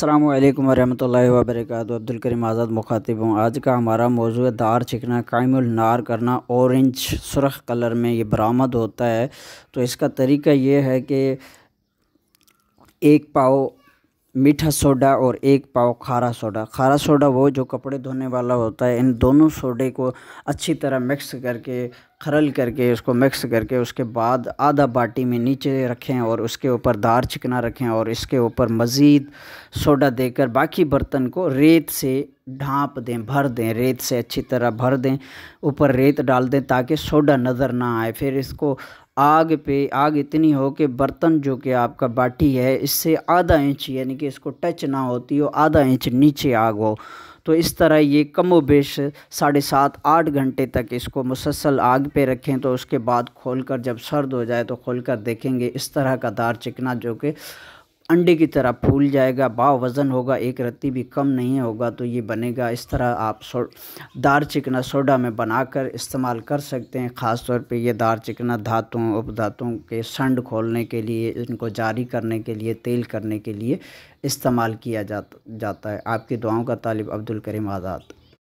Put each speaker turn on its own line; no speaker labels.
अस्सलाम वालेकुम वरहमतुल्लाहि बरकातहू अब्दुल करीम आज़ाद मुखातिब हूँ। आज का हमारा मौजू दार चिकना कायमुल नार करना ऑरेंज सुरख कलर में ये बरामद होता है। तो इसका तरीका ये है कि एक पाव मीठा सोडा और एक पाव खारा सोडा। खारा सोडा वो जो कपड़े धोने वाला होता है, इन दोनों सोडे को अच्छी तरह मिक्स करके, खरल करके, उसको मिक्स करके उसके बाद आधा बाटी में नीचे रखें और उसके ऊपर दार चिकना रखें और इसके ऊपर मज़ीद सोडा देकर बाकी बर्तन को रेत से ढांप दें, भर दें, रेत से अच्छी तरह भर दें, ऊपर रेत डाल दें ताकि सोडा नज़र ना आए। फिर इसको आग पे, आग इतनी हो कि बर्तन जो कि आपका बाटी है, इससे आधा इंच यानी कि इसको टच ना होती हो, आधा इंच नीचे आग हो। तो इस तरह ये कम वेश साढ़े सात, आठ घंटे तक इसको मुसलसल आग पे रखें तो उसके बाद खोलकर जब सर्द हो जाए तो खोलकर देखेंगे। इस तरह का दार चिकना जो कि अंडे की तरह फूल जाएगा बाव वज़न होगा, एक रत्ती भी कम नहीं होगा तो ये बनेगा। इस तरह आप सो, दार चिकना सोडा में बनाकर इस्तेमाल कर सकते हैं। ख़ास तौर पे ये दार चिकना धातुओं, उपधातुओं के संड खोलने के लिए, इनको जारी करने के लिए, तेल करने के लिए इस्तेमाल किया जाता जाता है। आपकी दुआओं का तालिब अब्दुल करीम आज़ाद।